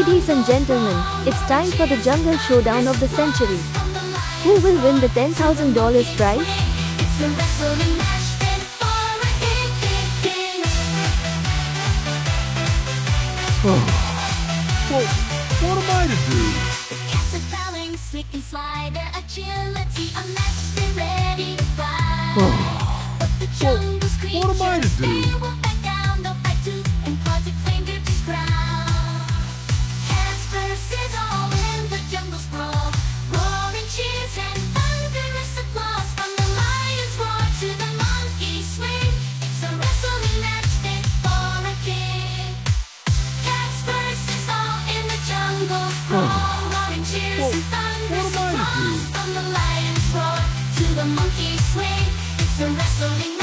Ladies and gentlemen, it's time for the jungle showdown of the century. Who will win the $10,000 prize? Well, what am I to do? The cats are bowing, slick and slide, their agility, a match they're ready to fight. Oh, but the jungle's what am I to do? they will What am I to do?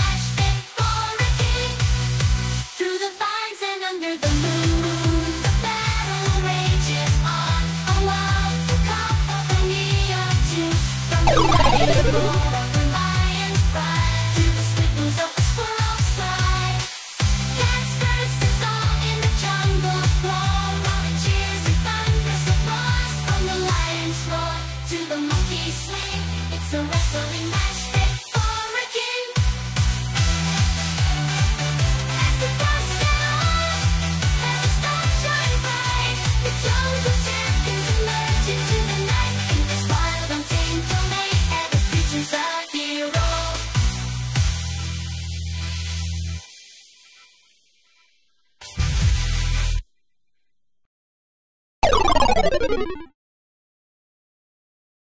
to the monkey swing. It's a wrestling match a. As the as the stars shine bright, the champions emerge into the night. In wild, untamed domain, every creature's a hero.